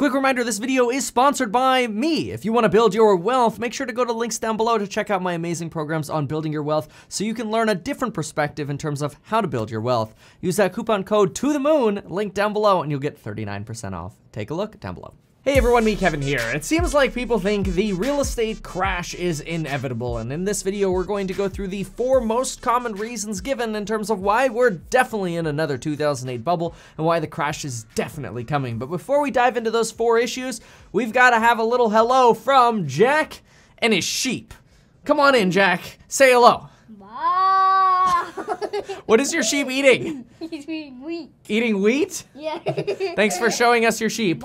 Quick reminder, this video is sponsored by me. If you want to build your wealth, make sure to go to links down below to check out my amazing programs on building your wealth so you can learn a different perspective in terms of how to build your wealth. Use that coupon code to the moon, link down below, and you'll get 39% off. Take a look down below. Hey everyone, Meet Kevin here. It seems like people think the real estate crash is inevitable, and in this video we're going to go through the four most common reasons given in terms of why we're definitely in another 2008 bubble and why the crash is definitely coming. But before we dive into those four issues, we've got to have a little hello from Jack and his sheep. Come on in, Jack. Say hello. What is your sheep eating? He's eating wheat. Eating wheat? Yeah. Thanks for showing us your sheep.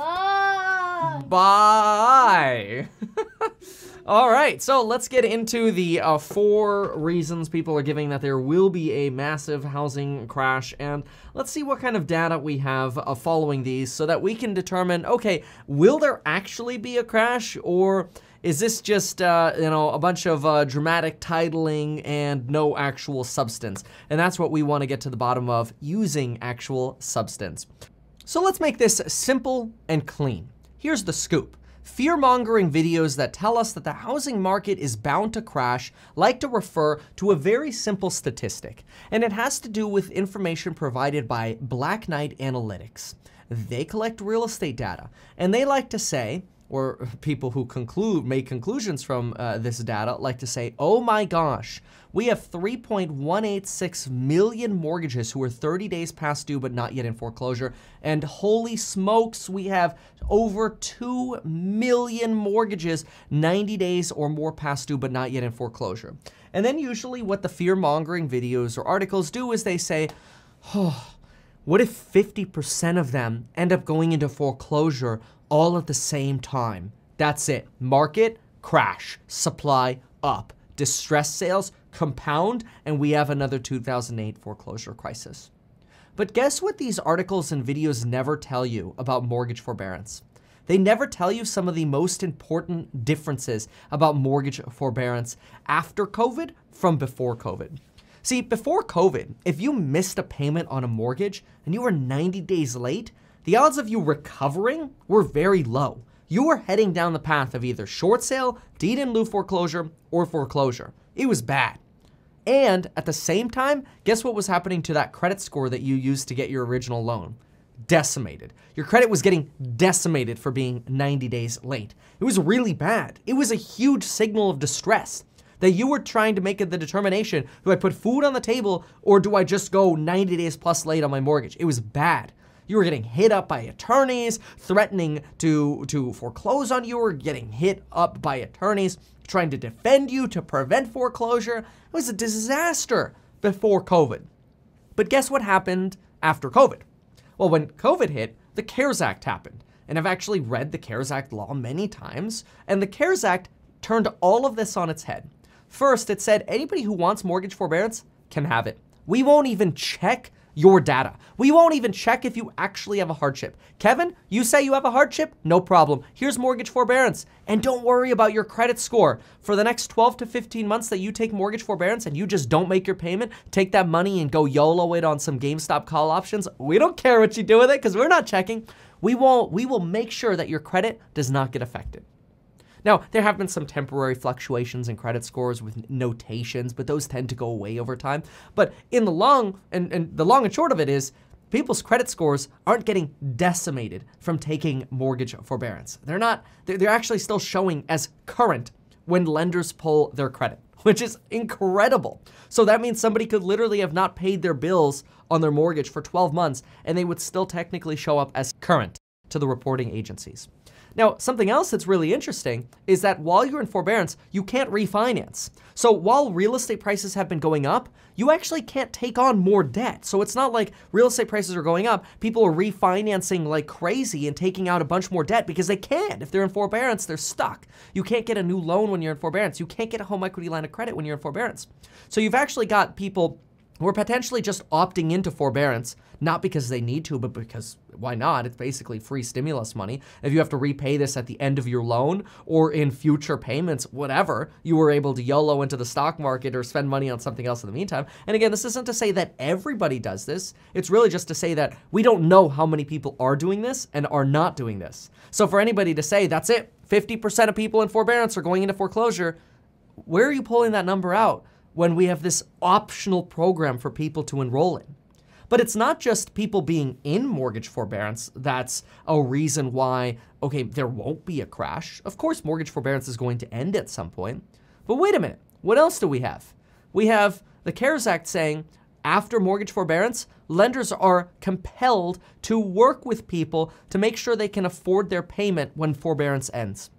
Bye. All right, so let's get into the uh, four reasons people are giving that there will be a massive housing crash, and let's see what kind of data we have uh, following these so that we can determine okay, will there actually be a crash, or is this just uh, you know a bunch of uh, dramatic titling and no actual substance? And that's what we want to get to the bottom of using actual substance. So let's make this simple and clean. Here's the scoop. Fear mongering videos that tell us that the housing market is bound to crash like to refer to a very simple statistic, and it has to do with information provided by Black Knight Analytics. They collect real estate data, and they like to say, or people who conclude make conclusions from uh, this data like to say, "Oh my gosh, we have 3.186 million mortgages who are 30 days past due but not yet in foreclosure, and holy smokes, we have over 2 million mortgages 90 days or more past due but not yet in foreclosure." And then usually what the fear-mongering videos or articles do is they say, "Oh, what if 50% of them end up going into foreclosure all at the same time? That's it. Market, crash. Supply, up. Distress sales, compound, and we have another 2008 foreclosure crisis. But guess what these articles and videos never tell you about mortgage forbearance? They never tell you some of the most important differences about mortgage forbearance after COVID from before COVID. See, before COVID, if you missed a payment on a mortgage and you were 90 days late, the odds of you recovering were very low. You were heading down the path of either short sale, deed in lieu foreclosure, or foreclosure. It was bad. And at the same time, guess what was happening to that credit score that you used to get your original loan? Decimated. Your credit was getting decimated for being 90 days late. It was really bad. It was a huge signal of distress that you were trying to make it the determination do I put food on the table or do I just go 90 days plus late on my mortgage? It was bad. You were getting hit up by attorneys, threatening to, to foreclose on you, or getting hit up by attorneys trying to defend you to prevent foreclosure. It was a disaster before COVID. But guess what happened after COVID? Well, when COVID hit, the CARES Act happened. And I've actually read the CARES Act law many times, and the CARES Act turned all of this on its head. First, it said anybody who wants mortgage forbearance can have it. We won't even check your data. We won't even check if you actually have a hardship. Kevin, you say you have a hardship? No problem. Here's mortgage forbearance. And don't worry about your credit score. For the next 12 to 15 months that you take mortgage forbearance and you just don't make your payment, take that money and go YOLO it on some GameStop call options. We don't care what you do with it because we're not checking. We won't, we will make sure that your credit does not get affected. Now, there have been some temporary fluctuations in credit scores with notations, but those tend to go away over time. But in the long, and, and the long and short of it is, people's credit scores aren't getting decimated from taking mortgage forbearance. They're not, they're actually still showing as current when lenders pull their credit, which is incredible. So that means somebody could literally have not paid their bills on their mortgage for 12 months and they would still technically show up as current to the reporting agencies. Now, something else that's really interesting is that while you're in forbearance, you can't refinance. So while real estate prices have been going up, you actually can't take on more debt. So it's not like real estate prices are going up, people are refinancing like crazy and taking out a bunch more debt because they can't. If they're in forbearance, they're stuck. You can't get a new loan when you're in forbearance. You can't get a home equity line of credit when you're in forbearance. So you've actually got people who are potentially just opting into forbearance not because they need to, but because why not? It's basically free stimulus money. If you have to repay this at the end of your loan or in future payments, whatever, you were able to YOLO into the stock market or spend money on something else in the meantime. And again, this isn't to say that everybody does this. It's really just to say that we don't know how many people are doing this and are not doing this. So for anybody to say, that's it, 50% of people in forbearance are going into foreclosure, where are you pulling that number out when we have this optional program for people to enroll in? But it's not just people being in mortgage forbearance that's a reason why, okay, there won't be a crash. Of course, mortgage forbearance is going to end at some point. But wait a minute, what else do we have? We have the CARES Act saying after mortgage forbearance, lenders are compelled to work with people to make sure they can afford their payment when forbearance ends.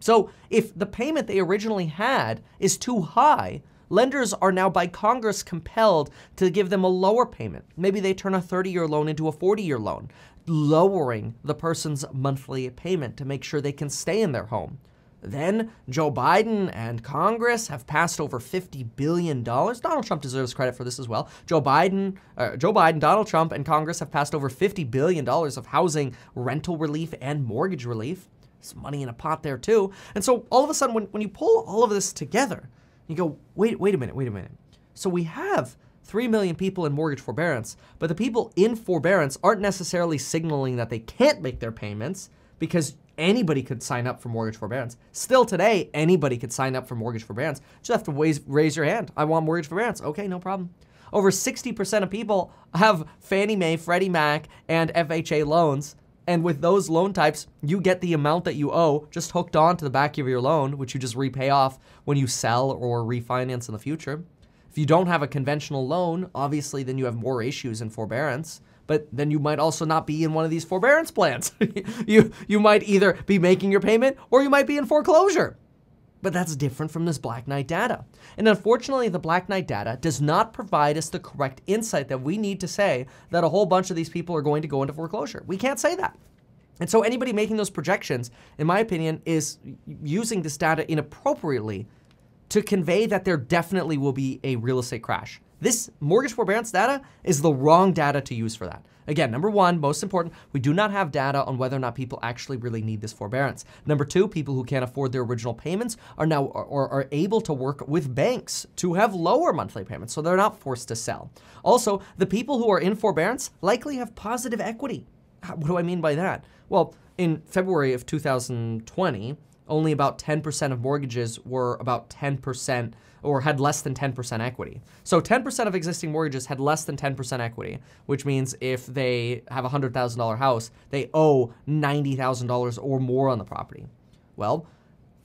So if the payment they originally had is too high, lenders are now by Congress compelled to give them a lower payment. Maybe they turn a 30 year loan into a 40 year loan, lowering the person's monthly payment to make sure they can stay in their home. Then Joe Biden and Congress have passed over $50 billion. Donald Trump deserves credit for this as well. Joe Biden, uh, Joe Biden, Donald Trump, and Congress have passed over $50 billion of housing rental relief and mortgage relief. Some money in a pot there too. And so all of a sudden, when, when you pull all of this together, you go, wait, wait a minute, wait a minute. So we have 3 million people in mortgage forbearance, but the people in forbearance aren't necessarily signaling that they can't make their payments because anybody could sign up for mortgage forbearance. Still today, anybody could sign up for mortgage forbearance. Just have to raise, raise your hand. I want mortgage forbearance. Okay, no problem. Over 60% of people have Fannie Mae, Freddie Mac, and FHA loans. And with those loan types, you get the amount that you owe just hooked on to the back of your loan, which you just repay off when you sell or refinance in the future. If you don't have a conventional loan, obviously then you have more issues in forbearance but then you might also not be in one of these forbearance plans. you, you might either be making your payment or you might be in foreclosure. But that's different from this Black Knight data. And unfortunately, the Black Knight data does not provide us the correct insight that we need to say that a whole bunch of these people are going to go into foreclosure. We can't say that. And so anybody making those projections, in my opinion, is using this data inappropriately to convey that there definitely will be a real estate crash. This mortgage forbearance data is the wrong data to use for that. Again, number one, most important, we do not have data on whether or not people actually really need this forbearance. Number two, people who can't afford their original payments are now or are able to work with banks to have lower monthly payments, so they're not forced to sell. Also, the people who are in forbearance likely have positive equity. What do I mean by that? Well, in February of 2020, only about 10% of mortgages were about 10% or had less than 10% equity. So 10% of existing mortgages had less than 10% equity, which means if they have a $100,000 house, they owe $90,000 or more on the property. Well,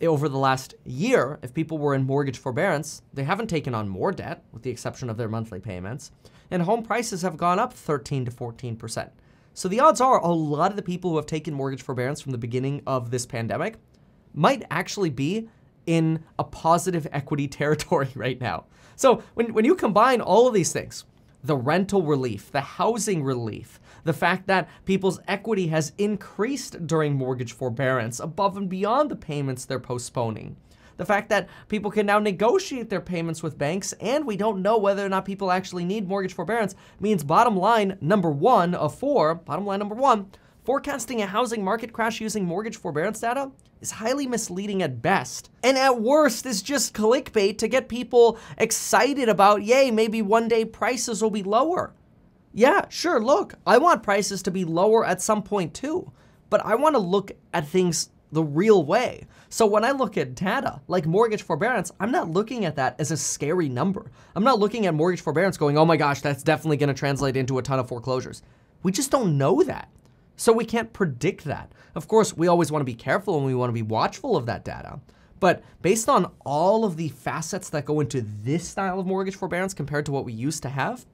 over the last year, if people were in mortgage forbearance, they haven't taken on more debt, with the exception of their monthly payments, and home prices have gone up 13 to 14%. So the odds are a lot of the people who have taken mortgage forbearance from the beginning of this pandemic might actually be in a positive equity territory right now. So when, when you combine all of these things, the rental relief, the housing relief, the fact that people's equity has increased during mortgage forbearance above and beyond the payments they're postponing, the fact that people can now negotiate their payments with banks and we don't know whether or not people actually need mortgage forbearance means bottom line number one of four, bottom line number one, forecasting a housing market crash using mortgage forbearance data is highly misleading at best. And at worst is just clickbait to get people excited about, yay, maybe one day prices will be lower. Yeah, sure, look, I want prices to be lower at some point too, but I want to look at things the real way. So when I look at data like mortgage forbearance, I'm not looking at that as a scary number. I'm not looking at mortgage forbearance going, oh my gosh, that's definitely going to translate into a ton of foreclosures. We just don't know that. So we can't predict that. Of course, we always want to be careful and we want to be watchful of that data. But based on all of the facets that go into this style of mortgage forbearance compared to what we used to have,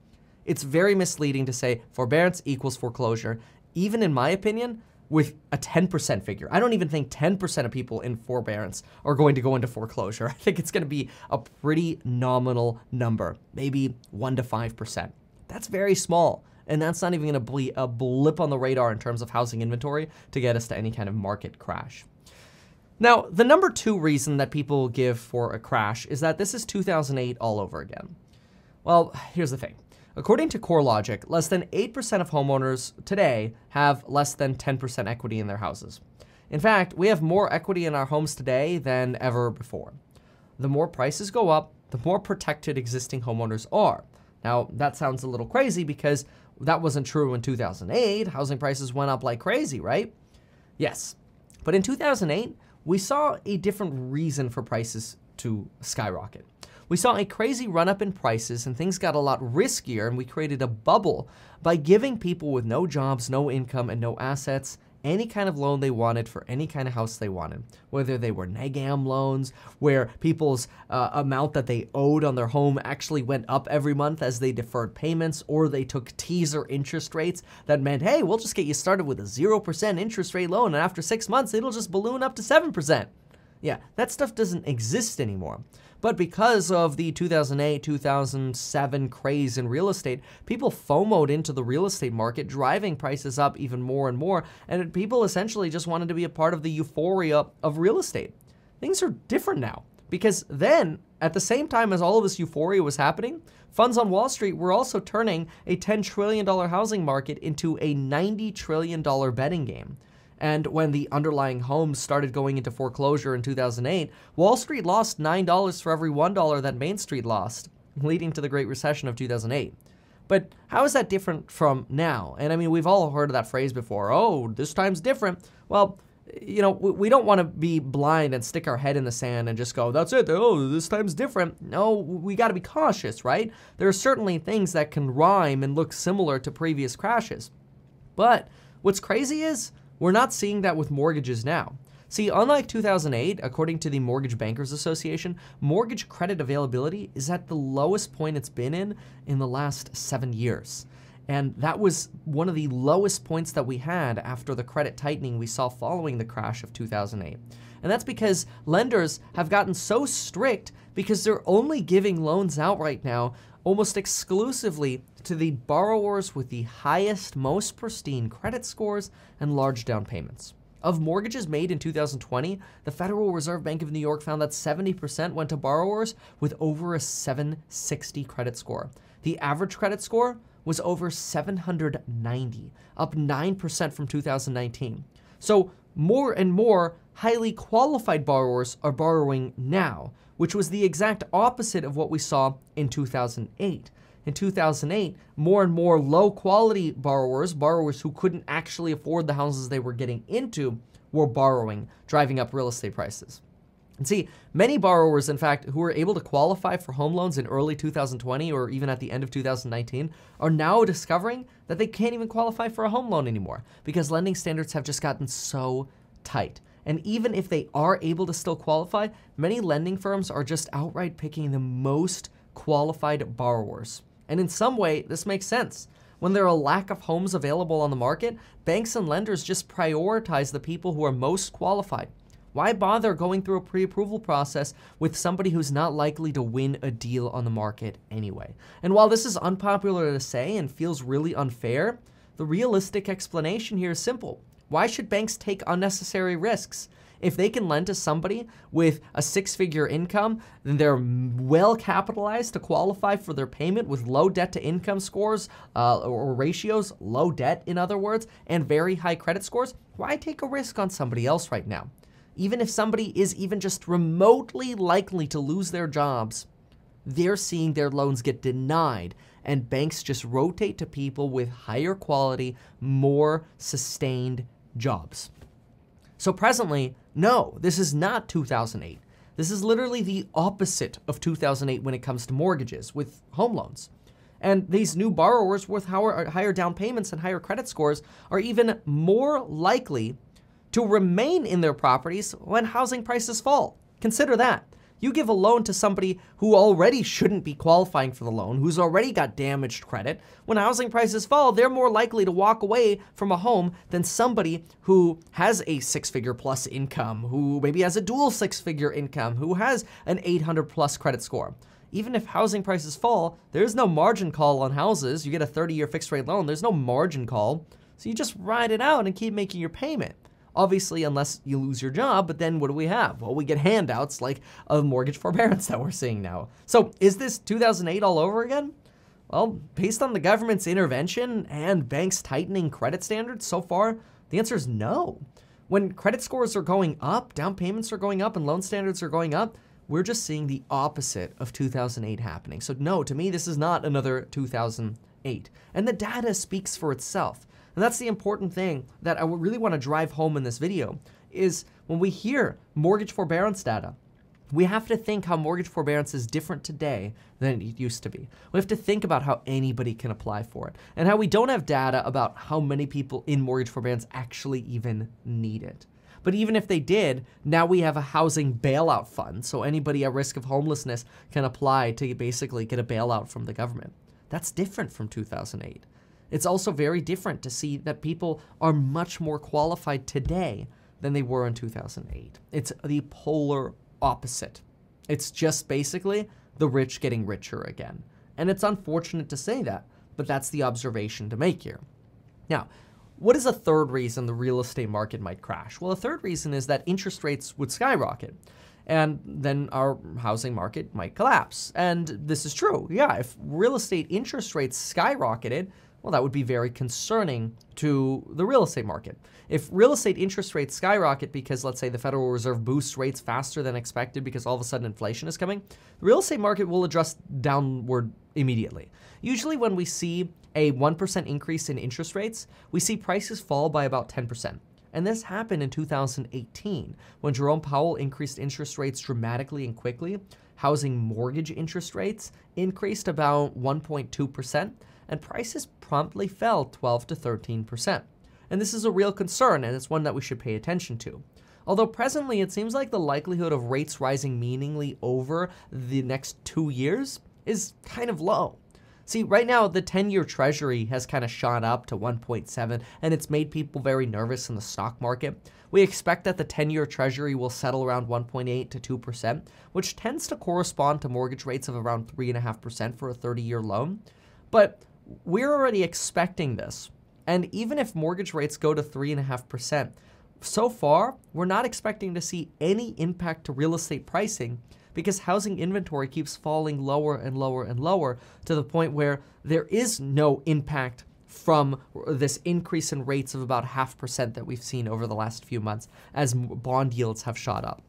it's very misleading to say forbearance equals foreclosure, even in my opinion, with a 10% figure. I don't even think 10% of people in forbearance are going to go into foreclosure. I think it's going to be a pretty nominal number, maybe 1 to 5%. That's very small. And that's not even going to be a uh, blip on the radar in terms of housing inventory to get us to any kind of market crash. Now, the number two reason that people give for a crash is that this is 2008 all over again. Well, here's the thing. According to CoreLogic, less than 8% of homeowners today have less than 10% equity in their houses. In fact, we have more equity in our homes today than ever before. The more prices go up, the more protected existing homeowners are. Now, that sounds a little crazy because that wasn't true in 2008. Housing prices went up like crazy, right? Yes. But in 2008, we saw a different reason for prices to skyrocket. We saw a crazy run up in prices and things got a lot riskier, and we created a bubble by giving people with no jobs, no income, and no assets any kind of loan they wanted for any kind of house they wanted, whether they were NegAm loans, where people's uh, amount that they owed on their home actually went up every month as they deferred payments, or they took teaser interest rates that meant, hey, we'll just get you started with a 0% interest rate loan, and after six months, it'll just balloon up to 7%. Yeah, that stuff doesn't exist anymore. But because of the 2008 2007 craze in real estate, people FOMOed into the real estate market, driving prices up even more and more. And people essentially just wanted to be a part of the euphoria of real estate. Things are different now because then, at the same time as all of this euphoria was happening, funds on Wall Street were also turning a $10 trillion housing market into a $90 trillion betting game. And when the underlying homes started going into foreclosure in 2008, Wall Street lost $9 for every $1 that Main Street lost, leading to the Great Recession of 2008. But how is that different from now? And I mean, we've all heard of that phrase before oh, this time's different. Well, you know, we don't want to be blind and stick our head in the sand and just go, that's it. Oh, this time's different. No, we got to be cautious, right? There are certainly things that can rhyme and look similar to previous crashes. But what's crazy is we're not seeing that with mortgages now. See, unlike 2008, according to the Mortgage Bankers Association, mortgage credit availability is at the lowest point it's been in in the last seven years. And that was one of the lowest points that we had after the credit tightening we saw following the crash of 2008. And that's because lenders have gotten so strict because they're only giving loans out right now almost exclusively to the borrowers with the highest, most pristine credit scores and large down payments. Of mortgages made in 2020, the Federal Reserve Bank of New York found that 70% went to borrowers with over a 760 credit score. The average credit score was over 790, up 9% from 2019. So, more and more highly qualified borrowers are borrowing now, which was the exact opposite of what we saw in 2008 in 2008, more and more low quality borrowers, borrowers who couldn't actually afford the houses they were getting into, were borrowing, driving up real estate prices. And see, many borrowers, in fact, who were able to qualify for home loans in early 2020 or even at the end of 2019 are now discovering that they can't even qualify for a home loan anymore because lending standards have just gotten so tight. And even if they are able to still qualify, many lending firms are just outright picking the most qualified borrowers. And in some way, this makes sense. When there are a lack of homes available on the market, banks and lenders just prioritize the people who are most qualified. Why bother going through a pre approval process with somebody who's not likely to win a deal on the market anyway? And while this is unpopular to say and feels really unfair, the realistic explanation here is simple. Why should banks take unnecessary risks? If they can lend to somebody with a six figure income, then they're well capitalized to qualify for their payment with low debt to income scores uh, or ratios, low debt, in other words, and very high credit scores. Why take a risk on somebody else right now? Even if somebody is even just remotely likely to lose their jobs, they're seeing their loans get denied and banks just rotate to people with higher quality, more sustained jobs. So presently, no, this is not 2008. This is literally the opposite of 2008 when it comes to mortgages with home loans. And these new borrowers with higher down payments and higher credit scores are even more likely to remain in their properties when housing prices fall. Consider that. You give a loan to somebody who already shouldn't be qualifying for the loan, who's already got damaged credit. When housing prices fall, they're more likely to walk away from a home than somebody who has a six figure plus income, who maybe has a dual six figure income, who has an 800 plus credit score. Even if housing prices fall, there's no margin call on houses. You get a 30 year fixed rate loan, there's no margin call. So you just ride it out and keep making your payment. Obviously, unless you lose your job, but then what do we have? Well, we get handouts like a mortgage forbearance that we're seeing now. So is this 2008 all over again? Well, based on the government's intervention and banks tightening credit standards so far, the answer is no. When credit scores are going up, down payments are going up, and loan standards are going up, we're just seeing the opposite of 2008 happening. So, no, to me, this is not another 2008. And the data speaks for itself. And that's the important thing that I really want to drive home in this video is when we hear mortgage forbearance data, we have to think how mortgage forbearance is different today than it used to be. We have to think about how anybody can apply for it and how we don't have data about how many people in mortgage forbearance actually even need it. But even if they did, now we have a housing bailout fund, so anybody at risk of homelessness can apply to basically get a bailout from the government. That's different from 2008. It's also very different to see that people are much more qualified today than they were in 2008. It's the polar opposite. It's just basically the rich getting richer again. And it's unfortunate to say that, but that's the observation to make here. Now, what is a third reason the real estate market might crash? Well, a third reason is that interest rates would skyrocket and then our housing market might collapse. And this is true. Yeah, if real estate interest rates skyrocketed, well, that would be very concerning to the real estate market. If real estate interest rates skyrocket because, let's say, the Federal Reserve boosts rates faster than expected because all of a sudden inflation is coming, the real estate market will adjust downward immediately. Usually, when we see a 1% increase in interest rates, we see prices fall by about 10%. And this happened in 2018 when Jerome Powell increased interest rates dramatically and quickly. Housing mortgage interest rates increased about 1.2%, and prices promptly fell 12 to 13%. And this is a real concern, and it's one that we should pay attention to. Although presently it seems like the likelihood of rates rising meaningfully over the next two years is kind of low. See, right now, the 10 year treasury has kind of shot up to 1.7, and it's made people very nervous in the stock market. We expect that the 10 year treasury will settle around 1.8 to 2%, which tends to correspond to mortgage rates of around 3.5% for a 30 year loan. But we're already expecting this. And even if mortgage rates go to 3.5%, so far, we're not expecting to see any impact to real estate pricing because housing inventory keeps falling lower and lower and lower to the point where there is no impact from this increase in rates of about half percent that we've seen over the last few months as bond yields have shot up.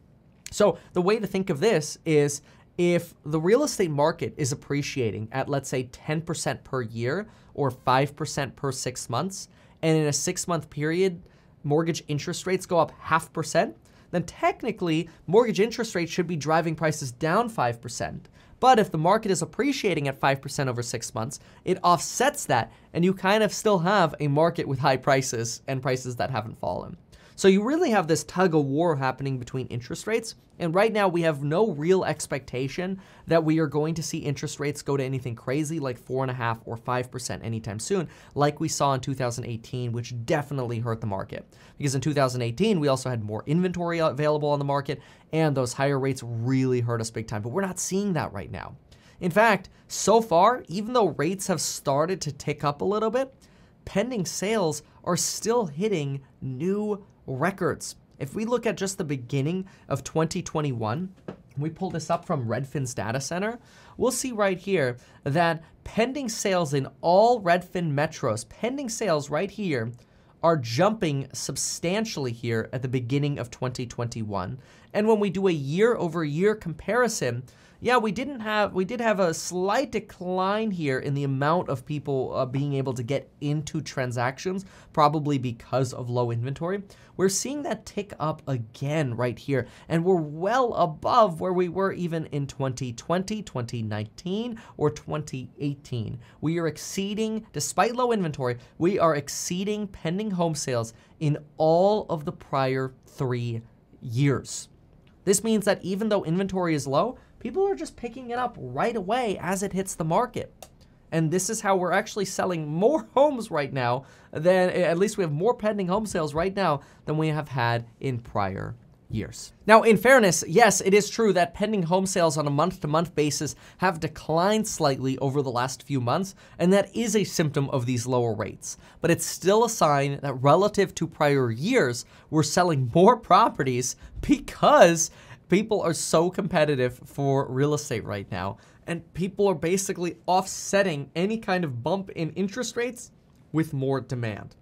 So the way to think of this is if the real estate market is appreciating at let's say 10% per year or 5% per 6 months and in a 6 month period mortgage interest rates go up half percent then technically mortgage interest rates should be driving prices down 5%. But if the market is appreciating at 5% over six months, it offsets that, and you kind of still have a market with high prices and prices that haven't fallen. So you really have this tug of war happening between interest rates. And right now, we have no real expectation that we are going to see interest rates go to anything crazy like 4.5 or 5% anytime soon, like we saw in 2018, which definitely hurt the market. Because in 2018, we also had more inventory available on the market, and those higher rates really hurt us big time. But we're not seeing that right now. In fact, so far, even though rates have started to tick up a little bit, pending sales are still hitting new records. If we look at just the beginning of 2021, we pull this up from Redfin's data center, we'll see right here that pending sales in all Redfin metros, pending sales right here, are jumping substantially here at the beginning of 2021. And when we do a year over year comparison, yeah, we didn't have we did have a slight decline here in the amount of people uh, being able to get into transactions, probably because of low inventory. We're seeing that tick up again right here, and we're well above where we were even in 2020, 2019, or 2018. We are exceeding, despite low inventory, we are exceeding pending home sales in all of the prior three years. This means that even though inventory is low, people are just picking it up right away as it hits the market. And this is how we're actually selling more homes right now than, eh, at least we have more pending home sales right now than we have had in prior years. Now, in fairness, yes, it is true that pending home sales on a month to month basis have declined slightly over the last few months, and that is a symptom of these lower rates. But it's still a sign that relative to prior years, we're selling more properties because People are so competitive for real estate right now, and people are basically offsetting any kind of bump in interest rates with more demand.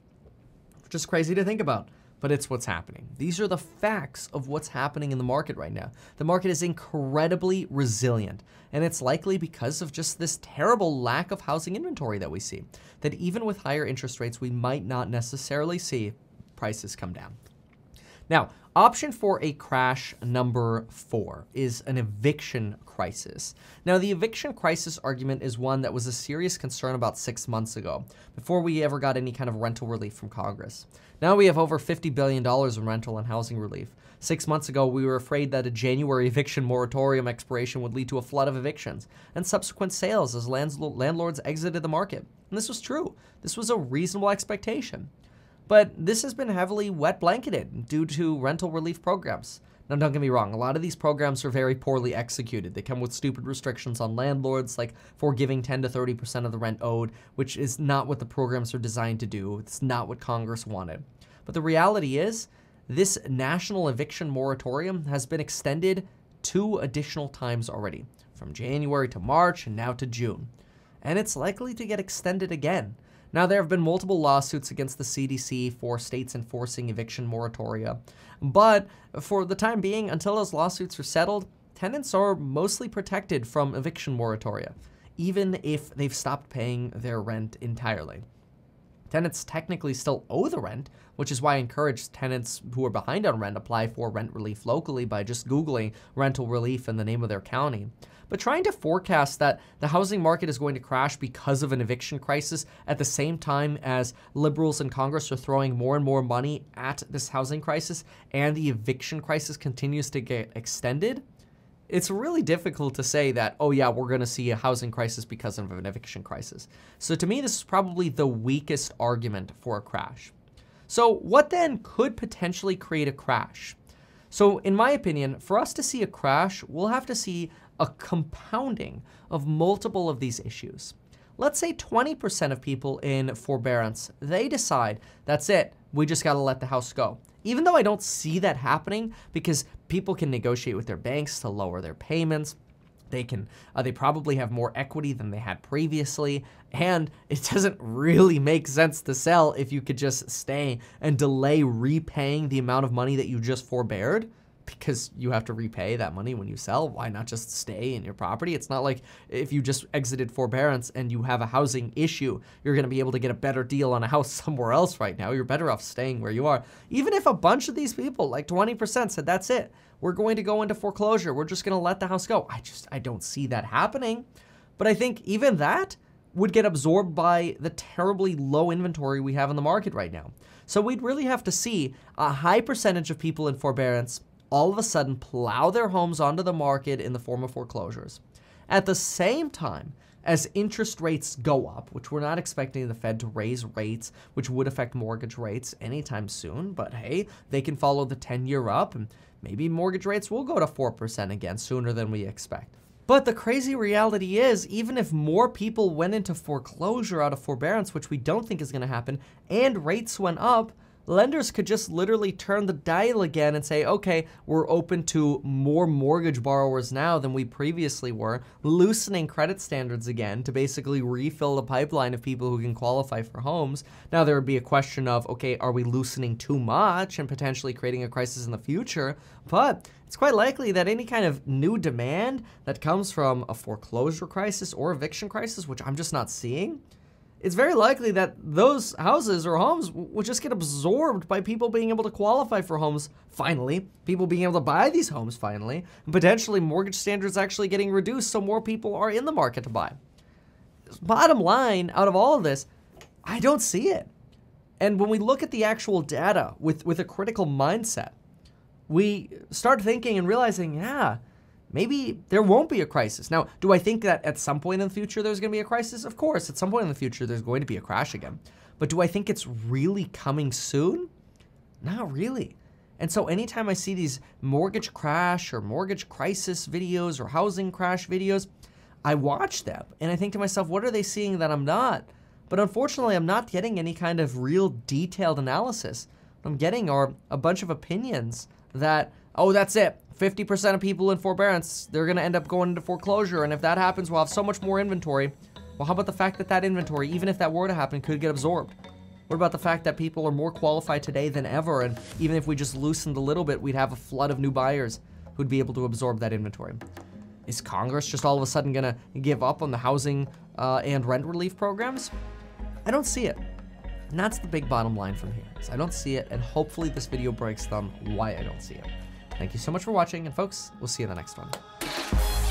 Just crazy to think about, but it's what's happening. These are the facts of what's happening in the market right now. The market is incredibly resilient, and it's likely because of just this terrible lack of housing inventory that we see. That even with higher interest rates, we might not necessarily see prices come down. Now, option for a crash number four is an eviction crisis. Now, the eviction crisis argument is one that was a serious concern about six months ago, before we ever got any kind of rental relief from Congress. Now we have over $50 billion in rental and housing relief. Six months ago, we were afraid that a January eviction moratorium expiration would lead to a flood of evictions and subsequent sales as landlords exited the market. And this was true. This was a reasonable expectation. But this has been heavily wet blanketed due to rental relief programs. Now, don't get me wrong, a lot of these programs are very poorly executed. They come with stupid restrictions on landlords, like forgiving 10 to 30% of the rent owed, which is not what the programs are designed to do. It's not what Congress wanted. But the reality is, this national eviction moratorium has been extended two additional times already, from January to March and now to June. And it's likely to get extended again. Now, there have been multiple lawsuits against the CDC for states enforcing eviction moratoria, but for the time being, until those lawsuits are settled, tenants are mostly protected from eviction moratoria, even if they've stopped paying their rent entirely. Tenants technically still owe the rent, which is why I encourage tenants who are behind on rent to apply for rent relief locally by just Googling rental relief in the name of their county. But trying to forecast that the housing market is going to crash because of an eviction crisis at the same time as liberals in Congress are throwing more and more money at this housing crisis and the eviction crisis continues to get extended, it's really difficult to say that, oh yeah, we're going to see a housing crisis because of an eviction crisis. So to me, this is probably the weakest argument for a crash. So what then could potentially create a crash? So in my opinion, for us to see a crash, we'll have to see a compounding of multiple of these issues. Let's say 20% of people in forbearance, they decide, that's it, we just gotta let the house go. Even though I don't see that happening because people can negotiate with their banks to lower their payments, they can uh, they probably have more equity than they had previously. And it doesn't really make sense to sell if you could just stay and delay repaying the amount of money that you just forbeared because you have to repay that money when you sell. Why not just stay in your property? It's not like if you just exited forbearance and you have a housing issue, you're going to be able to get a better deal on a house somewhere else right now. You're better off staying where you are. Even if a bunch of these people, like 20%, said, that's it, we're going to go into foreclosure, we're just going to let the house go. I just, I don't see that happening. But I think even that would get absorbed by the terribly low inventory we have in the market right now. So we'd really have to see a high percentage of people in forbearance all of a sudden plow their homes onto the market in the form of foreclosures. At the same time, as interest rates go up, which we're not expecting the Fed to raise rates, which would affect mortgage rates anytime soon, but hey, they can follow the 10 year up and maybe mortgage rates will go to 4% again sooner than we expect. But the crazy reality is, even if more people went into foreclosure out of forbearance, which we don't think is going to happen, and rates went up, lenders could just literally turn the dial again and say, okay, we're open to more mortgage borrowers now than we previously were, loosening credit standards again to basically refill the pipeline of people who can qualify for homes. Now, there would be a question of, okay, are we loosening too much and potentially creating a crisis in the future? But it's quite likely that any kind of new demand that comes from a foreclosure crisis or eviction crisis, which I'm just not seeing, it's very likely that those houses or homes will just get absorbed by people being able to qualify for homes finally, people being able to buy these homes finally, and potentially mortgage standards actually getting reduced so more people are in the market to buy. Bottom line, out of all of this, I don't see it. And when we look at the actual data with, with a critical mindset, we start thinking and realizing, yeah, maybe there won't be a crisis. Now, do I think that at some point in the future there's going to be a crisis? Of course, at some point in the future there's going to be a crash again. But do I think it's really coming soon? Not really. And so anytime I see these mortgage crash or mortgage crisis videos or housing crash videos, I watch them and I think to myself, what are they seeing that I'm not? But unfortunately, I'm not getting any kind of real detailed analysis. What I'm getting are a bunch of opinions that, oh, that's it. 50% of people in forbearance, they're going to end up going into foreclosure. And if that happens, we'll have so much more inventory. Well, how about the fact that that inventory, even if that were to happen, could get absorbed? What about the fact that people are more qualified today than ever? And even if we just loosened a little bit, we'd have a flood of new buyers who'd be able to absorb that inventory. Is Congress just all of a sudden going to give up on the housing uh, and rent relief programs? I don't see it. And that's the big bottom line from here. I don't see it, and hopefully this video breaks down why I don't see it. Thank you so much for watching, and folks, we'll see you in the next one.